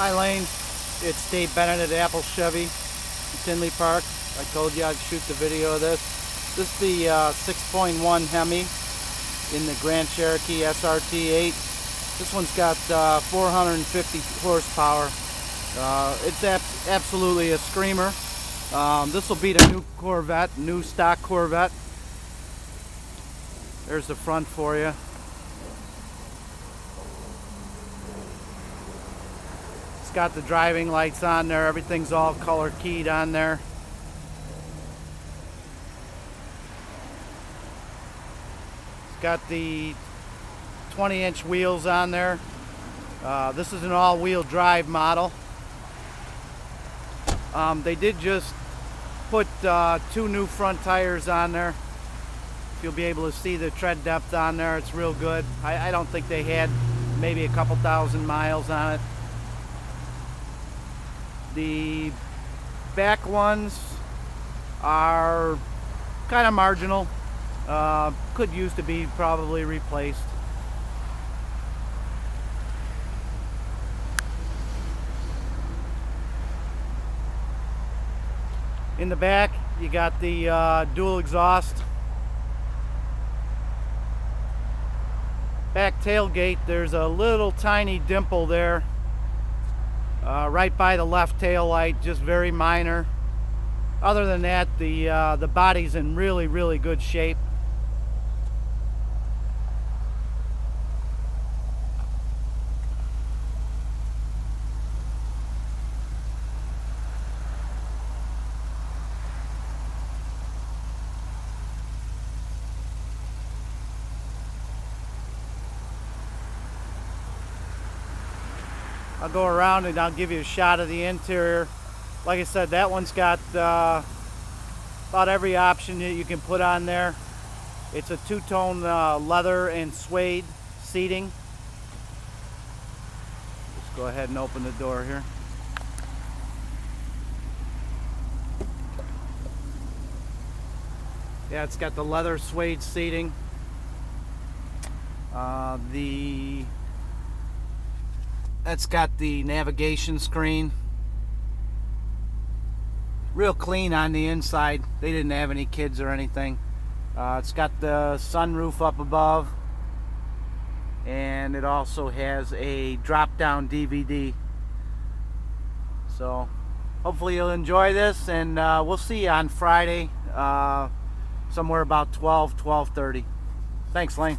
Hi Lane, it's Dave Bennett at Apple Chevy in Tinley Park. I told you I'd shoot the video of this. This is the uh, 6.1 Hemi in the Grand Cherokee SRT8. This one's got uh, 450 horsepower. Uh, it's ab absolutely a screamer. Um, this will beat a new Corvette, new stock Corvette. There's the front for you. It's got the driving lights on there. Everything's all color keyed on there. It's got the 20 inch wheels on there. Uh, this is an all-wheel drive model. Um, they did just put uh, two new front tires on there. You'll be able to see the tread depth on there. It's real good. I, I don't think they had maybe a couple thousand miles on it. The back ones are kind of marginal. Uh, could use to be probably replaced. In the back, you got the uh, dual exhaust. Back tailgate, there's a little tiny dimple there uh, right by the left tail light, just very minor. Other than that, the, uh, the body's in really, really good shape. I'll go around and I'll give you a shot of the interior. Like I said, that one's got uh, about every option that you can put on there. It's a two-tone uh, leather and suede seating. Let's go ahead and open the door here. Yeah, it's got the leather suede seating. Uh, the that's got the navigation screen. Real clean on the inside. They didn't have any kids or anything. Uh, it's got the sunroof up above. And it also has a drop-down DVD. So, hopefully you'll enjoy this. And uh, we'll see you on Friday. Uh, somewhere about 12, 12.30. Thanks, Lane.